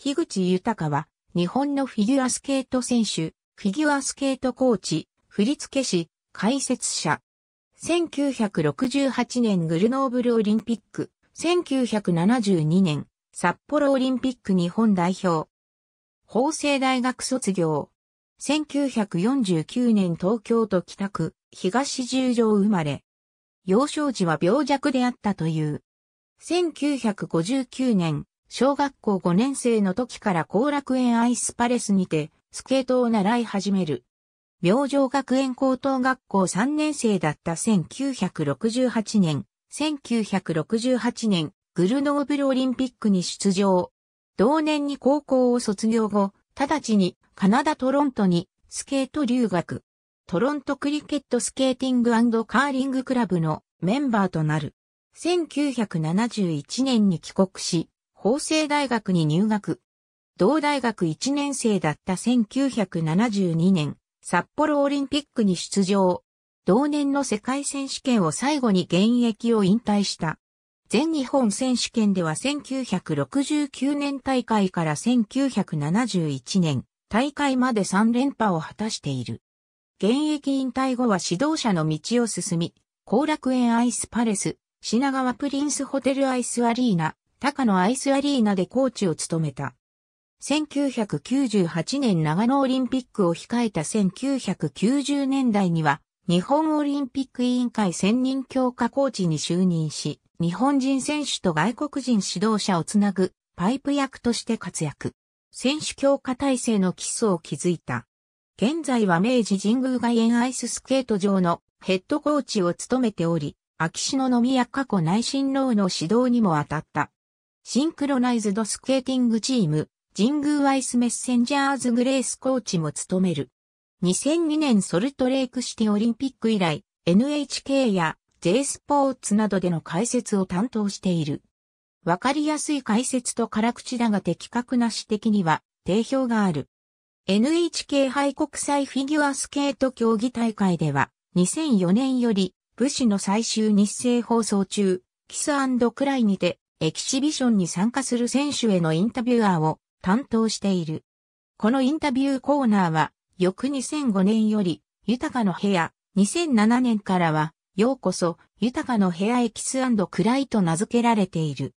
樋口豊は、日本のフィギュアスケート選手、フィギュアスケートコーチ、振付師、解説者。1968年グルノーブルオリンピック、1972年、札幌オリンピック日本代表。法政大学卒業。1949年東京都北区、東十条生まれ。幼少時は病弱であったという。1959年、小学校5年生の時から後楽園アイスパレスにて、スケートを習い始める。明星学園高等学校3年生だった1968年、1968年、グルノーブルオリンピックに出場。同年に高校を卒業後、直ちにカナダトロントにスケート留学。トロントクリケットスケーティングカーリングクラブのメンバーとなる。1971年に帰国し、法政大学に入学。同大学1年生だった1972年、札幌オリンピックに出場。同年の世界選手権を最後に現役を引退した。全日本選手権では1969年大会から1971年大会まで3連覇を果たしている。現役引退後は指導者の道を進み、後楽園アイスパレス、品川プリンスホテルアイスアリーナ、高野アイスアリーナでコーチを務めた。1998年長野オリンピックを控えた1990年代には、日本オリンピック委員会専任強化コーチに就任し、日本人選手と外国人指導者をつなぐパイプ役として活躍。選手強化体制の基礎を築いた。現在は明治神宮外苑アイススケート場のヘッドコーチを務めており、秋篠宮過去内親王の指導にも当たった。シンクロナイズドスケーティングチーム、神宮アイスメッセンジャーズグレースコーチも務める。2002年ソルトレイクシティオリンピック以来、NHK や J スポーツなどでの解説を担当している。わかりやすい解説と辛口だが的確な指摘には定評がある。NHK 杯国際フィギュアスケート競技大会では2004年より武士の最終日程放送中、キスクライにてエキシビションに参加する選手へのインタビュアーを担当している。このインタビューコーナーは翌2005年より豊かの部屋、2007年からはようこそ、豊かの部屋エキスクライと名付けられている。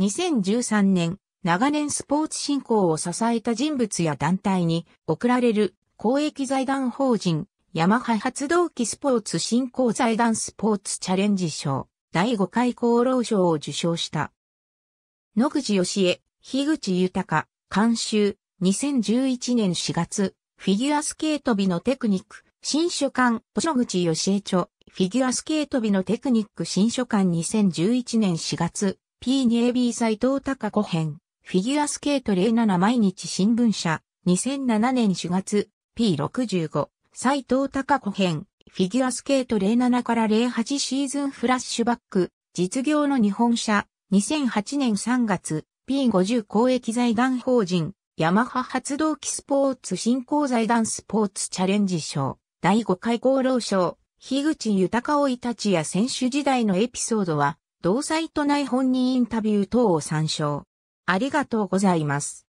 2013年、長年スポーツ振興を支えた人物や団体に贈られる公益財団法人ヤマハ発動機スポーツ振興財団スポーツチャレンジ賞第5回厚労省を受賞した。野口義恵、樋口豊、監修、2011年4月、フィギュアスケート美のテクニック、新書館、野口義恵著、フィギュアスケート美のテクニック新書館2011年4月、P2AB 斎藤隆子編、フィギュアスケート07毎日新聞社、2007年4月、P65、斎藤隆子編、フィギュアスケート07から08シーズンフラッシュバック、実業の日本社、2008年3月、P50 公益財団法人、ヤマハ発動機スポーツ振興財団スポーツチャレンジ賞、第5回厚労賞、樋口豊生いたちや選手時代のエピソードは、同サイト内本人インタビュー等を参照。ありがとうございます。